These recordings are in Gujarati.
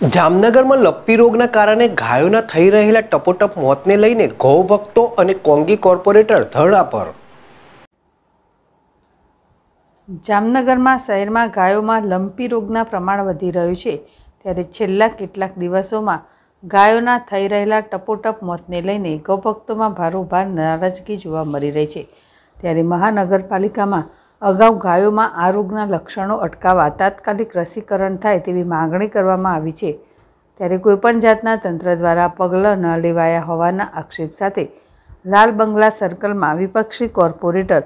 જામનગરમાં લપ્પી રોગના કારણે ગાયોના થઈ રહેલા ટપોટપ મોતને લઈને ગૌભક્તો અને કોંગી કોર્પોરેટર ધરણા પર. જામનગરમાં શહેરમાં ગાયોમાં લંપી રોગના પ્રમાણ વધી રહ્યું છે. ત્યારે છેલ્લા કેટલાક દિવસોમાં ગાયોના થઈ રહેલા ટપોટપ મોતને લઈને ગૌભક્તોમાં ભારોભાર, નારાજગી જોવા મળી રહી છે. ત્યારે મહાનગરપાલિકામાં અગાઉ ગાયોમાં આ રોગના લક્ષણો અટકાવવા તાત્કાલિક રસીકરણ થાય તેવી માગણી કરવામાં આવી છે. ત્યારે કોઈપણ જાતના તંત્ર દ્વારા પગલાં ન લેવાયા હોવાના આક્ષેપ સાથે લાલ બંગલા સર્કલમાં વિપક્ષી કોર્પોરેટર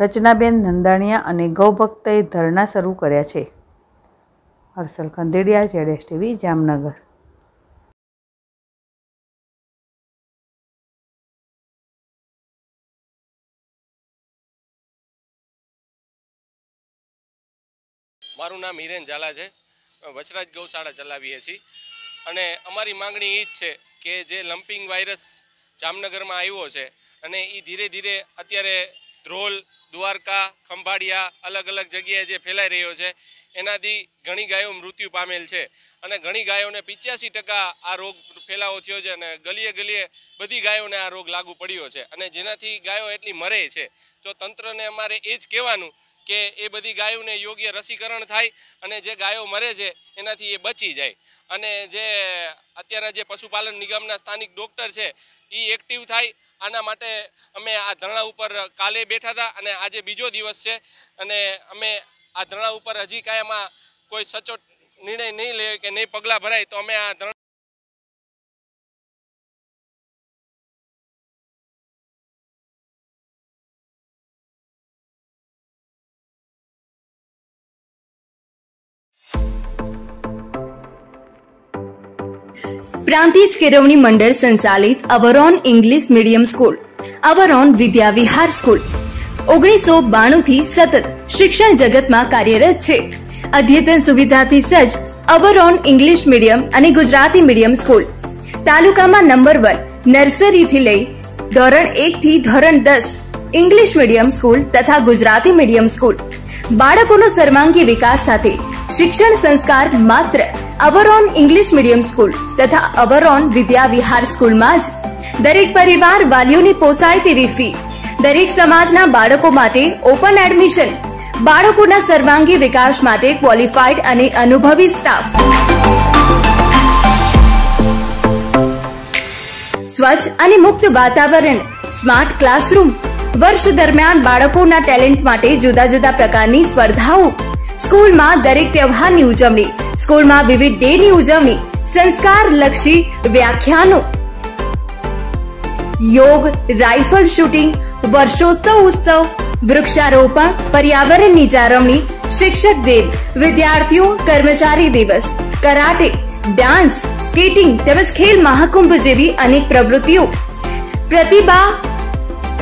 રચનાબેન નંદાણીયા અને ગૌભક્તએ ધરણા શરૂ કર્યા છે. હર્ષલ ખંદેડિયા, જેડેશ ટીવી, જામનગર. મારું નામ હિરેન ઝાલા છે. વચરાજ ગૌશાળા ચલાવીએ છીએ. અને અમારી માંગણી એ જ છે કે જે લમ્પિંગ વાયરસ જામનગરમાં આવ્યો છે અને એ ધીરે ધીરે અત્યારે ધ્રોલ, દ્વારકા, ખંભાળિયા, અલગ અલગ જગ્યાએ જે ફેલાઈ રહ્યો છે, એનાથી ઘણી ગાયો મૃત્યુ પામેલ છે. અને ઘણી ગાયોને પિચ્યાસી ટકા આ રોગ ફેલાવો થયો છે અને ગલીએ ગલીએ બધી ગાયોને આ રોગ લાગુ પડ્યો છે. અને જેનાથી ગાયો એટલી મરે છે, તો તંત્રને અમારે એ જ કહેવાનું કે એ બધી ગાયોને યોગ્ય રસીકરણ થાય અને જે ગાયો મરે છે, એનાથી એ બચી જાય. અને જે અત્યારના જે પશુપાલન નિગમના સ્થાનિક ડૉક્ટર છે એ એક્ટિવ થાય. આના માટે અમે આ ધરણા ઉપર કાલે બેઠા હતા અને આજે બીજો દિવસ છે. અને અમે આ ધરણા ઉપર હજી કાંઈ કોઈ સચોટ નિર્ણય નહીં લે કે નહીં પગલાં ભરાય તો અમે આ પ્રાંતિજ કેળવણી મંડળ સંચાલિત Avron English medium school, Avron Vidyavihar school. ઓગણીસો બાણું થી સતત શિક્ષણ જગતમાં કાર્યરત છે. અદ્યતન સુવિધાથી સજ્જ અવરોન ઇંગ્લિશ મીડિયમ અને ગુજરાતી મીડિયમ સ્કૂલ. તાલુકામાં નંબર વન, નર્સરીથી લઈ ધોરણ એક થી ધોરણ દસ ઇંગ્લિશ મીડિયમ સ્કૂલ તથા ગુજરાતી મીડિયમ સ્કૂલ. બાળકોનો સર્વાંગી વિકાસ સાથે શિક્ષણ સંસ્કાર માત્ર અવરોન ઇંગ્લિશ મીડિયમ સ્કૂલ તથા અવરોન વિદ્યા વિહાર સ્કૂલમાં જ. દરેક પરિવાર વાલીઓની પોસાય તેવી ફી દરેક સમાજના બાળકો માટે ઓપન એડમિશન બાળકોના સર્વાંગી વિકાસ માટે ક્વોલિફાઈડ અને અનુભવી સ્ટાફ સ્વચ્છ અને મુક્ત વાતાવરણ સ્માર્ટ ક્લાસરૂમ વર્ષ દરમિયાન બાળકોના ટેલેન્ટ માટે જુદા જુદા પ્રકારની સ્પર્ધાઓ સ્કૂલમાં દરેક તહેવારની ઉજવણી, સ્કૂલમાં વિવિધ ડેની ઉજવણી સંસ્કાર લક્ષી વ્યાખ્યાનો. યોગ, રાઇફલ શૂટિંગ, વર્ષોત્સવ ઉત્સવ, વૃક્ષારોપણ, પર્યાવરણની જાળવણી, શિક્ષક દિન, વિદ્યાર્થીઓ કર્મચારી દિવસ, કરાટે, ડાન્સ, સ્કેટિંગ તેમજ ખેલ મહાકુંભ જેવી અનેક પ્રવૃત્તિઓ. પ્રતિભા,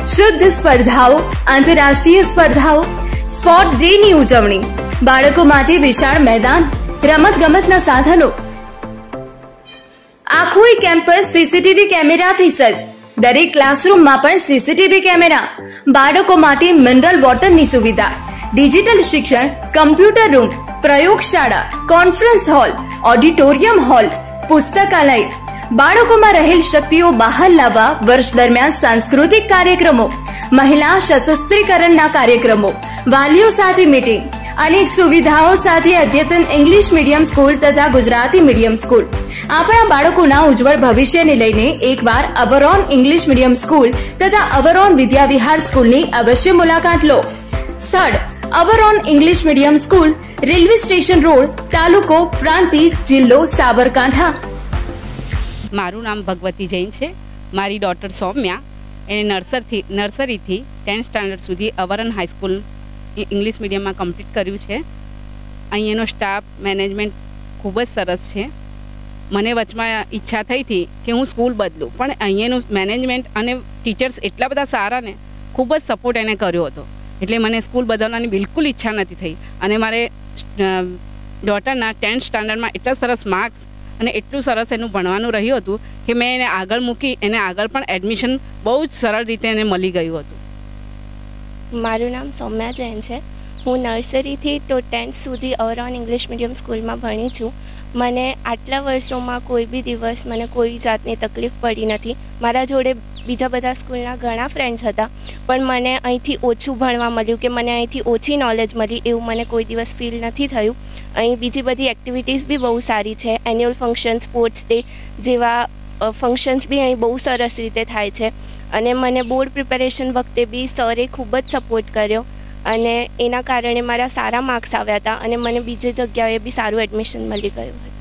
શુદ્ધ સ્પર્ધાઓ, આંતરરાષ્ટ્રીય સ્પર્ધાઓ, સ્પોર્ટ ડે ની ઉજવણી બાળકો માટે વિશાળ મેદાન રમત ગમતના સાધનો. આખું કેમ્પસ સીસીટીવી કેમેરાથી સજ્જ. દરેક ક્લાસરૂમમાં પણ સીસીટીવી કેમેરા. બાળકો માટે મિનરલ વોટરની સુવિધા. ડિજિટલ શિક્ષણ, કમ્પ્યુટર રૂમ, પ્રયોગશાળા, કોન્ફરન્સ હોલ, ઓડિટોરિયમ હોલ, પુસ્તકાલય. બાળકોમાં રહેલ શક્તિઓ બહાર લાવવા વર્ષ દરમિયાન સાંસ્કૃતિક કાર્યક્રમો, મહિલા સશસ્ત્રીકરણના કાર્યક્રમો, વાલીઓ સાથે મીટિંગ અનેક સુવિધાઓ સાથે અદ્યતન ઇંગ્લિશ મીડિયમ સ્કૂલ તથા ગુજરાતી મીડિયમ સ્કૂલ આપણા બાળકોના ઉજ્જવળ ભવિષ્યને લઈને એકવાર અવરોન ઇંગ્લિશ મીડિયમ સ્કૂલ તથા અવરોન વિદ્યાવિહાર સ્કૂલની અવશ્ય મુલાકાત લો. સ્થળ Avron English medium school railway station road, તાલુકો, પ્રાંતિ, જિલ્લો, સાબરકાંઠા. મારું નામ ભગવતી જૈન છે. મારી ડોટર સૌમ્યા. એને નર્સરથી નર્સરીથી ટેન્થ સ્ટાન્ડર્ડ સુધી our own high school English મીડિયમમાં કમ્પ્લીટ કર્યું છે. અહીંયાનો સ્ટાફ મેનેજમેન્ટ ખૂબ જ સરસ છે. મને વચમાં ઈચ્છા થઈ હતી કે હું સ્કૂલ બદલું. પણ અહીંયાનું મેનેજમેન્ટ અને ટીચર્સ એટલા બધા સારા ને, ખૂબ જ સપોર્ટ એને કર્યો હતો. એટલે મને સ્કૂલ બદલવાની બિલકુલ ઈચ્છા નથી થઈ. અને મારે ડોટરના ટેન્થ સ્ટાન્ડર્ડમાં એટલા સરસ માર્ક્સ અને એટલું સરસ એનું ભણવાનું રહ્યું હતું કે મેં એને આગળ મૂકી, એને આગળ પણ એડમિશન બહુ જ સરળ રીતે એને મળી ગયું હતું. મારું નામ સૌમ્યા જૈન છે. હું નર્સરીથી તો ટેન્થ સુધી ઓવરઓલ ઇંગ્લિશ મીડિયમ સ્કૂલમાં ભણી છું. મને આટલા વર્ષોમાં કોઈ બી દિવસ મને કોઈ જાતની તકલીફ પડી નથી. મારા જોડે બીજા બધા સ્કૂલના ઘણા ફ્રેન્ડ્સ હતા, પણ મને અહીંથી ઓછું ભણવા મળ્યું કે મને અહીંથી ઓછી નોલેજ મળી એવું મને કોઈ દિવસ ફીલ નથી થયું. અહીં બીજી બધી એક્ટિવિટીઝ બી બહુ સારી છે. એન્યુઅલ ફંક્શન સ્પોર્ટ્સ ડે જેવા ફંક્શન્સ બી અહીં બહુ સરસ રીતે થાય છે. અને મને બોર્ડ પ્રિપેરેશન વખતે બી સરે ખૂબ જ સપોર્ટ કર્યો. અને એના કારણે મારા સારા માર્ક્સ આવ્યા હતા અને મને બીજી જગ્યાએ બી સારું એડમિશન મળી ગયું હતું.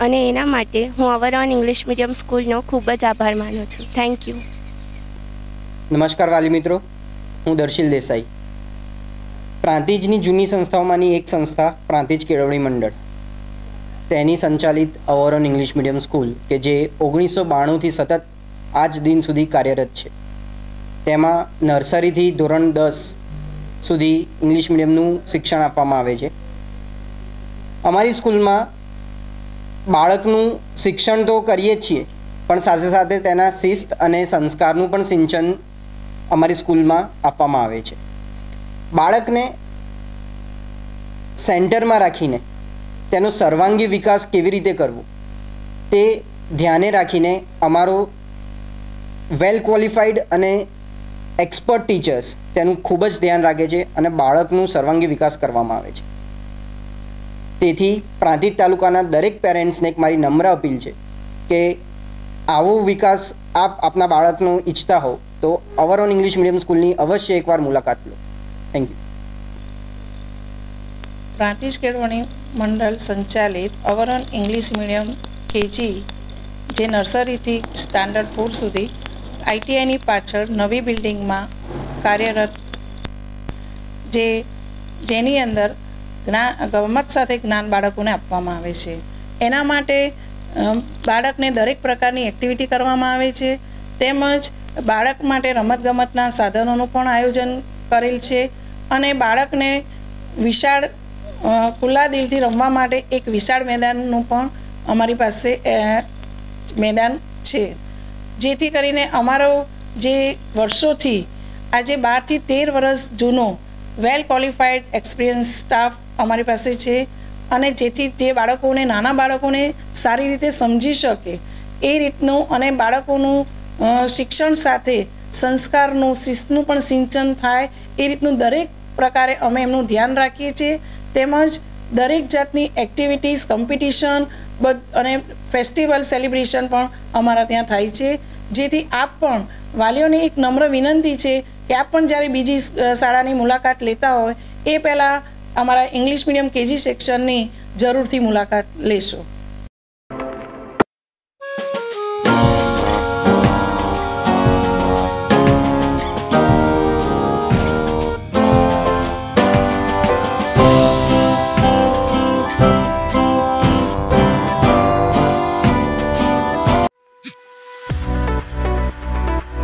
અને એના માટે હું ઓવરઓલ ઇંગ્લિશ મીડિયમ સ્કૂલનો ખૂબ જ આભાર માનું છું. થેન્ક યુ નમસ્કાર વાલી મિત્રો. હું દર્શિલ દેસાઈ. પ્રાંતિજની જૂની સંસ્થાઓમાંની એક સંસ્થા પ્રાંતિજ કેળવણી મંડળ. તેની સંચાલિત અવરોન ઇંગ્લિશ મીડિયમ સ્કૂલ કે જે ઓગણીસો બાણુંથી સતત આજ દિન સુધી કાર્યરત છે. તેમાં નર્સરીથી ધોરણ દસ સુધી ઇંગ્લિશ મીડિયમનું શિક્ષણ આપવામાં આવે છે. અમારી સ્કૂલમાં બાળકનું શિક્ષણ તો કરીએ જ છીએ, પણ સાથે સાથે તેના શિસ્ત અને સંસ્કારનું પણ સિંચન અમારી સ્કૂલમાં આપવામાં આવે છે. બાળકને સેન્ટરમાં રાખીને તેનો સર્વાંગી વિકાસ કેવી રીતે કરવો? તે ધ્યાને રાખીને અમારો વેલ ક્વોલિફાઈડ અને એક્સપર્ટ ટીચર્સ તેનું ખૂબ જ ધ્યાન રાખે છે અને બાળકનું સર્વાંગી વિકાસ કરવામાં આવે છે. તેથી પ્રાંતિજ તાલુકાના દરેક પેરેન્ટ્સને એક મારી નમ્ર અપીલ છે કે આવો વિકાસ આપ આપના બાળકનો ઈચ્છતા હો તો ઓવરઓલ ઇંગ્લિશ મીડિયમ સ્કૂલની અવશ્ય એકવાર મુલાકાત લો. થેન્ક યુ પ્રાંતિજ કેળવણી. મંડળ સંચાલિત અવરણ ઇંગ્લિશ મીડિયમ કેજી, જે નર્સરીથી સ્ટાન્ડર્ડ ફોર સુધી આઈટીઆઈની પાછળ નવી બિલ્ડિંગમાં કાર્યરત જે, જેની અંદર જ્ઞાન, ગમત સાથે જ્ઞાન બાળકોને આપવામાં આવે છે. એના માટે બાળકને દરેક પ્રકારની એક્ટિવિટી કરવામાં આવે છે. તેમજ બાળક માટે રમતગમતના સાધનોનું પણ આયોજન કરેલ છે. અને બાળકને વિશાળ ખુલ્લા દિલથી રમવા માટે એક વિશાળ મેદાનનું પણ અમારી પાસે મેદાન છે. જેથી કરીને અમારો જે વર્ષોથી, આજે બારથી તેર વર્ષ જૂનો વેલ ક્વોલિફાઈડ એક્સપિરિયન્સ સ્ટાફ અમારી પાસે છે. અને જેથી જે બાળકોને, નાના બાળકોને સારી રીતે સમજી શકે, એ રીતનું અને બાળકોનું શિક્ષણ સાથે સંસ્કારનું, શિસ્તનું પણ સિંચન થાય, એ રીતનું દરેક પ્રકારે અમે એમનું ધ્યાન રાખીએ છીએ. તેમજ દરેક જાતની એક્ટિવિટીઝ કોમ્પિટિશન અને ફેસ્ટિવલ સેલિબ્રેશન પણ અમારા ત્યાં થાય છે. જેથી આપ પણ વાલીઓને એક નમ્ર વિનંતી છે કે આપ પણ જ્યારે બીજી શાળાની મુલાકાત લેતા હોય, એ પહેલાં અમારા ઇંગ્લિશ મીડિયમ કેજી સેક્શનની જરૂરથી મુલાકાત લેશો.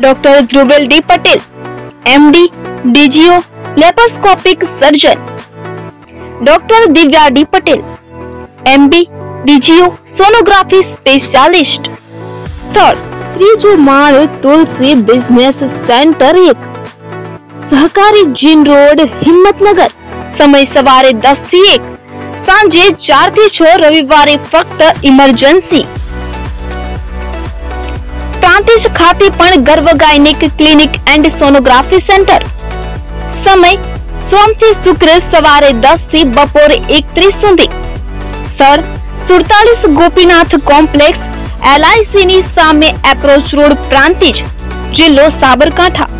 Doctor Dhruvel D Patel, MD, DGO, laparoscopic surgeon. Doctor Divya D Patel MB DGO, sonography specialist. સ્થળ ત્રીજો માળ તુલસી બિઝનેસ સેન્ટર એક. સહકારી જીન રોડ હિંમતનગર. સમય સવારે દસથી એક. સાંજે ચારથી છ રવિવારે ફક્ત ઇમરજન્સી. પ્રાંતિજ ખાતે પણ Garv gynaec clinic and sonography centre સમય સોમથી શુક્ર સવારે દસથી બપોરે એકત્રીસ સુધી. સર સુડતાલીસ ગોપીનાથ કોમ્પ્લેક્સ એલઆઈસી ની સામે એપ્રોચ રોડ પ્રાંતિજ, જિલ્લો સાબરકાંઠા.